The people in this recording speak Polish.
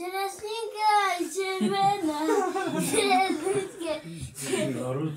Czereśnika zielona, czereśnika zielona.